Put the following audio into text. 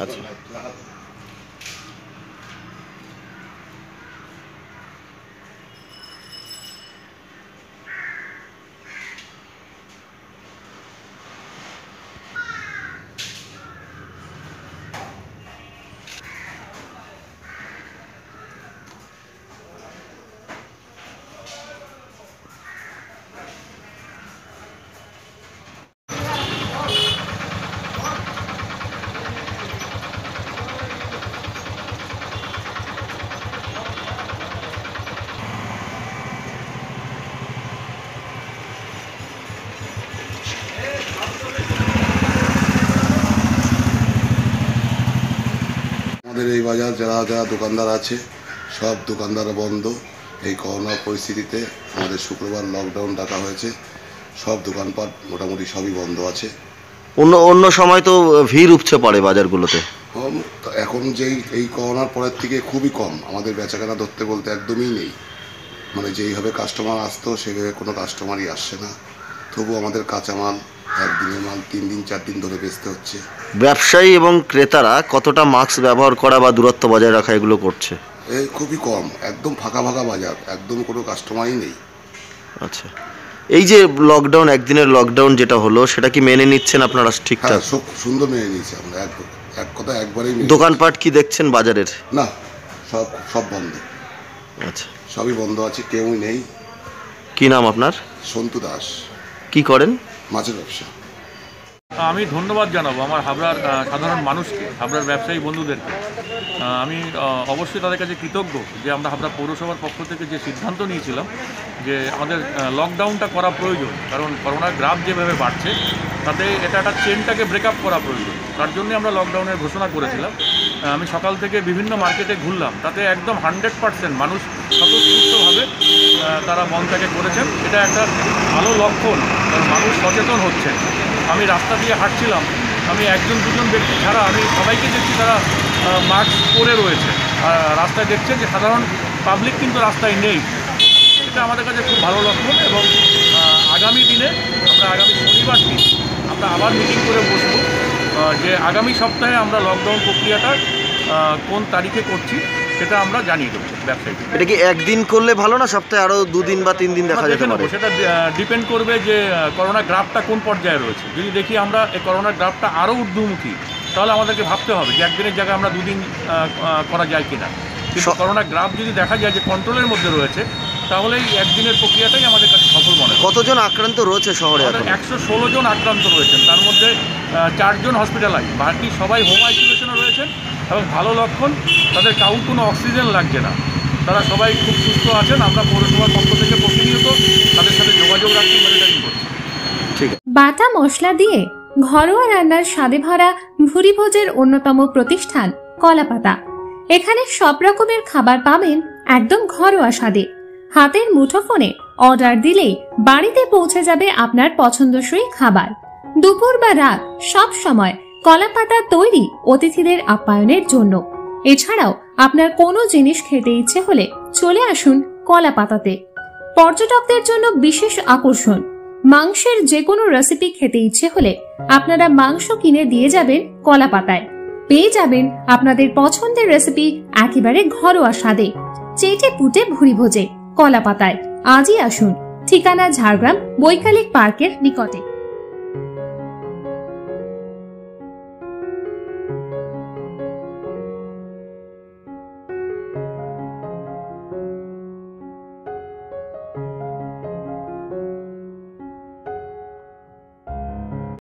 আচ্ছা আমাদের এই বাজার যারা যারা দোকানদার আছে সব দোকানদার বন্ধ। এই করোনার পরিস্থিতিতে আমাদের শুক্রবার লকডাউন ডাকা হয়েছে। সব দোকানপাট মোটামুটি সবই বন্ধ আছে। অন্য অন্য সময় তো ভিড় উপচে পড়ে বাজারগুলোতে। কম এখন যেই এই করোনার পরের থেকে খুবই কম। আমাদের বেচাকেনা ধরতে বলতে একদমই নেই। মানে যেইভাবে কাস্টমার আসতো সেভাবে কোনো কাস্টমারই আসছে না। তবু আমাদের কাঁচামাল একদিনের মাল তিন দিন চার দিন ধরে বেচতে হচ্ছে। ব্যবসায়ী এবং ক্রেতারা কতটা মাস্ক ব্যবহার করা বা দূরত্ব বজায় রাখা এগুলো করছে? এই খুবই কম একদম ফাঁকা ফাঁকা বাজার একদম কোনো কাস্টমারই নেই। আচ্ছা। এই যে লকডাউন একদিনের লকডাউন যেটা হলো সেটা কি মেনে নিচ্ছেন আপনারা হ্যাঁ ঠিকঠাক সব সুন্দর মেনে নিয়েছি আমরা এক এক কথা একবারেই মেনে- দোকানপাট কি দেখছেন বাজারের? না সব সব বন্ধ। আচ্ছা। সবই বন্ধ আছে কেউই নেই। কি নাম আপনার? সন্তু দাস। কি করেন? মাছের ব্যবসা। আমি ধন্যবাদ জানাব আমার হাবড়ার সাধারণ মানুষকে, হাবড়ার ব্যবসায়ী বন্ধুদেরকে। আমি অবশ্যই তাদের কাছে কৃতজ্ঞ যে আমরা হাবড়া পৌরসভার পক্ষ থেকে যে সিদ্ধান্ত নিয়েছিলাম যে আমাদের লকডাউনটা করা প্রয়োজন, কারণ করোনার গ্রাফ যেভাবে বাড়ছে, তাতে এটা একটা চেনটাকে ব্রেকআপ করা প্রয়োজন। তার জন্যই আমরা লকডাউনের ঘোষণা করেছিলাম। আমি সকাল থেকে বিভিন্ন মার্কেটে ঘুরলাম। তাতে একদম হান্ড্রেড পার্সেন্ট মানুষ স্বতঃস্ফূর্তভাবে তারা বনটাকে করেছেন, এটা একটা ভালো লক্ষণ, কারণ মানুষ সচেতন হচ্ছে আমি রাস্তা দিয়ে হাঁটছিলাম, আমি একজন দুজন ব্যক্তি ছাড়া আমি সবাইকে দেখছি তারা মাস্ক পরে রয়েছে। রাস্তায় দেখছে যে সাধারণ পাবলিক কিন্তু রাস্তায় নেই। এটা আমাদের কাছে খুব ভালো লক্ষণ এবং আগামী দিনে আমরা আগামী শনিবার দিন আমরা আবার মিটিং করে বসবো যে আগামী সপ্তাহে আমরা লকডাউন প্রক্রিয়াটা কোন তারিখে করছি সেটা আমরা জানিয়ে দেবো ব্যবসায়ীদের। এটা কি একদিন করলে ভালো না সপ্তাহে আরও দুদিন বা তিন দিন দেখা যেতে পারে? সেটা ডিপেন্ড করবে যে করোনা গ্রাফটা কোন পর্যায়ে রয়েছে। যদি দেখি আমরা এই করোনা গ্রাফটা আরও ঊর্ধ্বমুখী তাহলে আমাদেরকে ভাবতে হবে যে একদিনের জায়গায় আমরা দুদিন করা যায় কি না কিন্তু করোনা গ্রাফ যদি দেখা যায় যে কন্ট্রোলের মধ্যে রয়েছে তাহলে এই একদিনের প্রক্রিয়াটাই আমাদের কাছে সফল মনে হয়। কতজন আক্রান্ত রয়েছে শহরে একশো ষোলো জন আক্রান্ত রয়েছেন। তার মধ্যে চারজন হসপিটালাইজ বাকি সবাই হোম আইসোলেশনে রয়েছেন এবং ভালো লক্ষণ তাদের কাউর কোনো অক্সিজেন লাগছে না। তারা সবাই খুব সুস্থ আছেন। আমরা পৌরসভার পক্ষ থেকে প্রতিনিয়ত তাদের সাথে যোগাযোগ রাখছি মনিটরিং করছি ঠিক বাটা মশলা দিয়ে ঘরোয়া রান্নার স্বাদে ভরা ভুরিভোজের অন্যতম প্রতিষ্ঠান কলাপাতা। এখানে সব রকমের খাবার পাবেন একদম ঘরোয়া স্বাদে। হাতের মুঠোফোনে অর্ডার দিলেই বাড়িতে পৌঁছে যাবে আপনার পছন্দসই খাবার। দুপুর বা রাত সব সময় কলাপাতা তৈরি অতিথিদের আপ্যায়নের জন্য। এছাড়াও আপনার কোনো জিনিস খেতে ইচ্ছে হলে চলে আসুন কলাপাতাতে। পর্যটকদের জন্য বিশেষ আকর্ষণ, মাংসের যে কোনো রেসিপি খেতে ইচ্ছে হলে আপনারা মাংস কিনে দিয়ে যাবেন কলা পাতায় পেয়ে যাবেন আপনাদের পছন্দের রেসিপি একেবারে ঘরোয়া স্বাদে, চেটে পুটে ভুরি ভোজে কলা পাতায় আজই আসুন, ঠিকানা ঝাড়গ্রাম বৈকালিক পার্কের নিকটে।